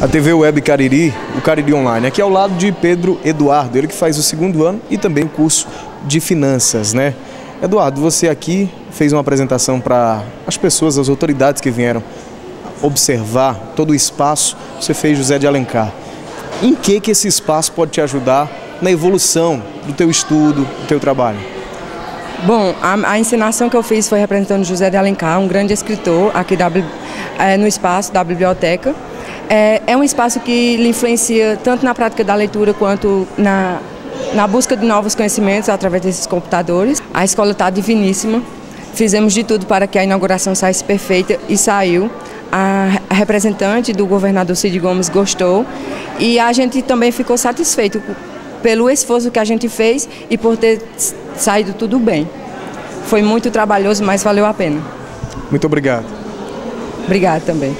a TV Web Cariri, o Cariri Online, aqui ao lado de Pedro Eduardo, ele que faz o segundo ano e também o curso de Finanças, né? Eduardo, você aqui fez uma apresentação para as pessoas, as autoridades que vieram observar todo o espaço, você fez José de Alencar. Em que que esse espaço pode te ajudar na evolução do teu estudo, do teu trabalho? Bom, a, a encenação que eu fiz foi representando José de Alencar, um grande escritor aqui da, é, no espaço da biblioteca. É, é, um espaço que lhe influencia tanto na prática da leitura quanto na, na busca de novos conhecimentos através desses computadores. A escola está diviníssima. Fizemos de tudo para que a inauguração saísse perfeita e saiu. A representante do governador Cid Gomes gostou e a gente também ficou satisfeito pelo esforço que a gente fez e por ter saído tudo bem. Foi muito trabalhoso, mas valeu a pena. Muito obrigado. Obrigada também.